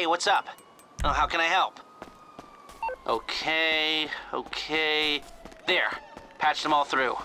Hey, what's up? Oh, how can I help? Okay, okay. There. Patched them all through.